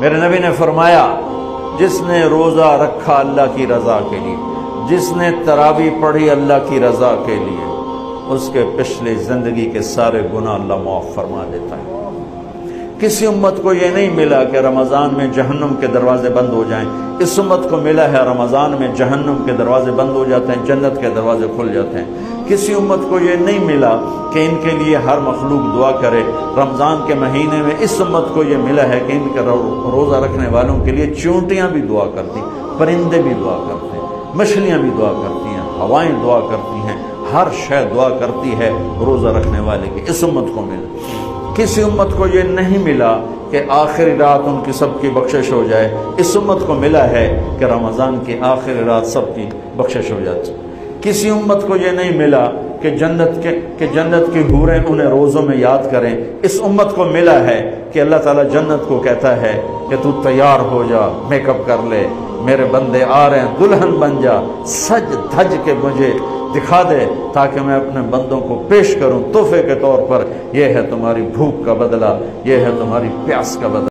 मेरे नबी ने फरमाया, जिसने रोज़ा रखा अल्लाह की रज़ा के लिए, जिसने तरावी पढ़ी अल्लाह की रज़ा के लिए, उसके पिछले ज़िंदगी के सारे गुना अल्लाह माफ़ फरमा देता है। किसी उम्मत को यह नहीं मिला कि रमज़ान में जहन्नम के दरवाजे बंद हो जाएँ। इस उम्मत को मिला है रमज़ान में जहन्नम के दरवाजे बंद हो जाते हैं, जन्नत के दरवाजे खुल जाते हैं। किसी उम्मत को यह नहीं मिला कि इनके लिए हर मखलूक दुआ करे। रमज़ान के महीने में इस उम्मत को यह मिला है कि इनके रोज़ा रखने वालों के लिए चूंटियाँ भी दुआ करती, परिंदे भी दुआ करते, मछलियाँ भी दुआ करती हैं, हवाएँ दुआ करती हैं, हर शय दुआ करती है रोज़ा रखने वाले की इस उम्मत को मिला। किसी उम्मत को यह नहीं मिला कि आखिरी रात उनकी सबकी बख्शिश हो जाए। इस उम्मत को मिला है कि रमज़ान की आखिरी रात सबकी बख्शिश हो जाती। किसी उम्मत को यह नहीं मिला कि जन्नत के, कि जन्नत की हूरें उन्हें रोज़ों में याद करें। इस उम्मत को मिला है कि अल्लाह ताला जन्नत को कहता है कि तू तैयार हो जा, मेकअप कर ले, मेरे बंदे आ रहे हैं, दुल्हन बन जा, सज धज के मुझे दिखा दे ताकि मैं अपने बंदों को पेश करूँ। तोहफे के तौर पर यह है तुम्हारी भूख का बदला, यह है तुम्हारी प्यास का बदला।